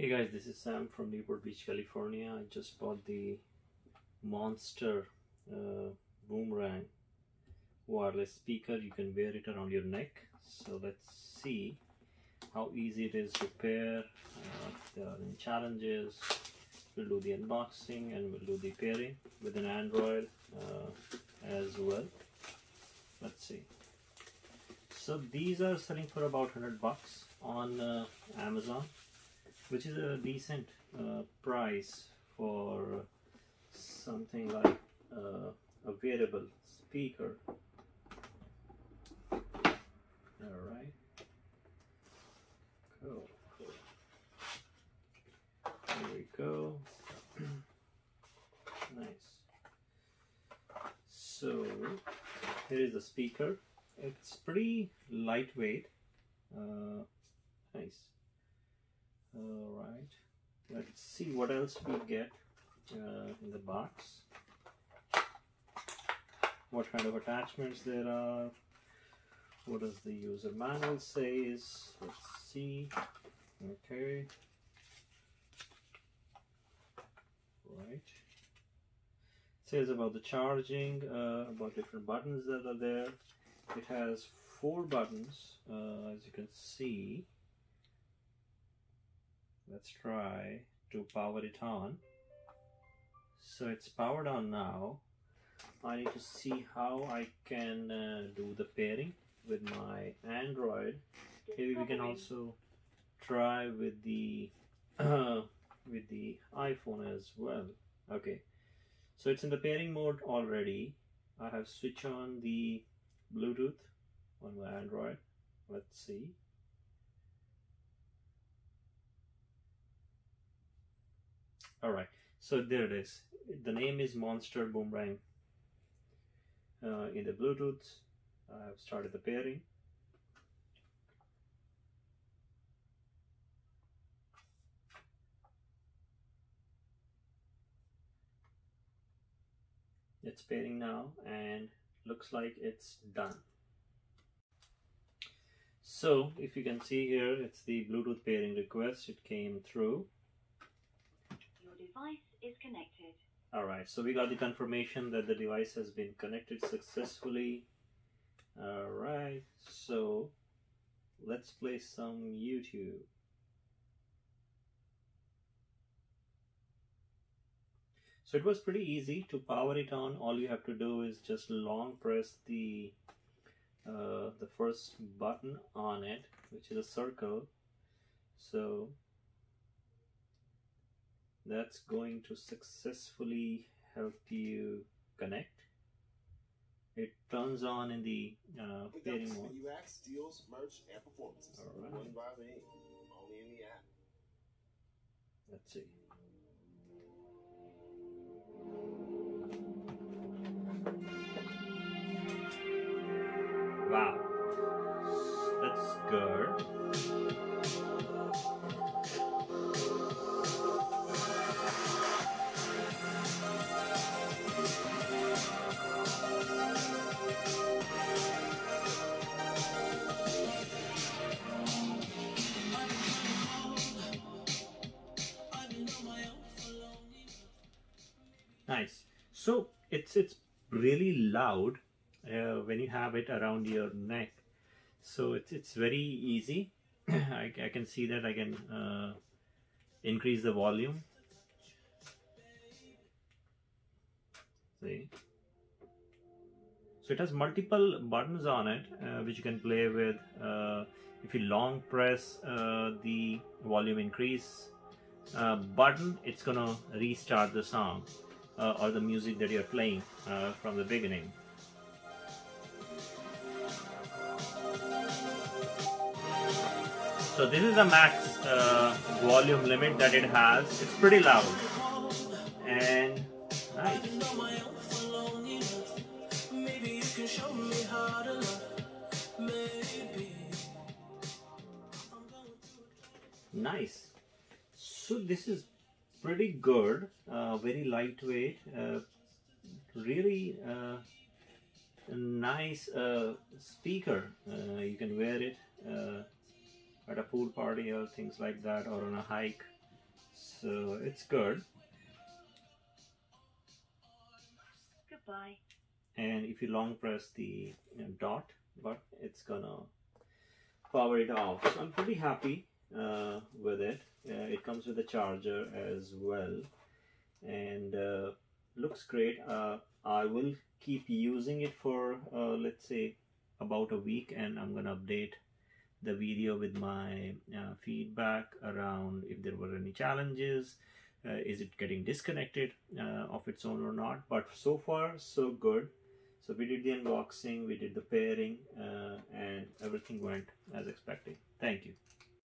Hey guys, this is Sam from Newport Beach, California. I just bought the Monster uh, Boomerang wireless speaker. You can wear it around your neck. So let's see how easy it is to pair. Uh, there are any challenges. We'll do the unboxing and we'll do the pairing with an Android uh, as well. Let's see. So these are selling for about 100 bucks on uh, Amazon which is a decent uh, price for something like uh, a wearable speaker. All right. Cool. cool. There we go. nice. So here is the speaker. It's pretty lightweight. Uh, nice. All right, let's see what else we get uh, in the box. What kind of attachments there are. What does the user manual says? Let's see. Okay. Right. It says about the charging, uh, about different buttons that are there. It has four buttons, uh, as you can see let's try to power it on. So it's powered on now. I need to see how I can uh, do the pairing with my Android. Maybe we can also try with the with the iPhone as well. Okay. So it's in the pairing mode already. I have switched on the Bluetooth on my Android. Let's see all right. So there it is. The name is monster boomerang. Uh, in the bluetooth i've started the pairing. It's pairing now and looks like it's done. So if you can see here it's the bluetooth pairing request. It came through device is connected. Alright, so we got the confirmation that the device has been connected successfully. Alright, so let's play some YouTube. So it was pretty easy to power it on. All you have to do is just long press the uh, the first button on it, which is a circle. So that's going to successfully help you connect. It turns on in the uh, pairing mode. UX, deals, merch, and performances. All right. One by me, only in the app. Let's see. Wow, that's good. Nice. So it's it's really loud uh, when you have it around your neck. So it's it's very easy. I, I can see that I can uh, increase the volume. See. So it has multiple buttons on it uh, which you can play with. Uh, if you long press uh, the volume increase uh, button, it's gonna restart the song uh, or the music that you're playing uh, from the beginning. So this is the max uh, volume limit that it has. It's pretty loud and nice. Nice. So this is pretty good, uh, very lightweight, uh, really uh, nice uh, speaker. Uh, you can wear it uh, at a pool party or things like that, or on a hike. so it's good Goodbye. and if you long press the dot but it's gonna power it off so i'm pretty happy uh, with it. Uh, it comes with a charger as well. And uh, looks great. Uh, i will keep using it for let's say about a week and i'm gonna update the video with my uh, feedback around if there were any challenges uh, is it getting disconnected uh, of its own or not. But so far so good. So we did the unboxing we did the pairing and everything went as expected. Thank you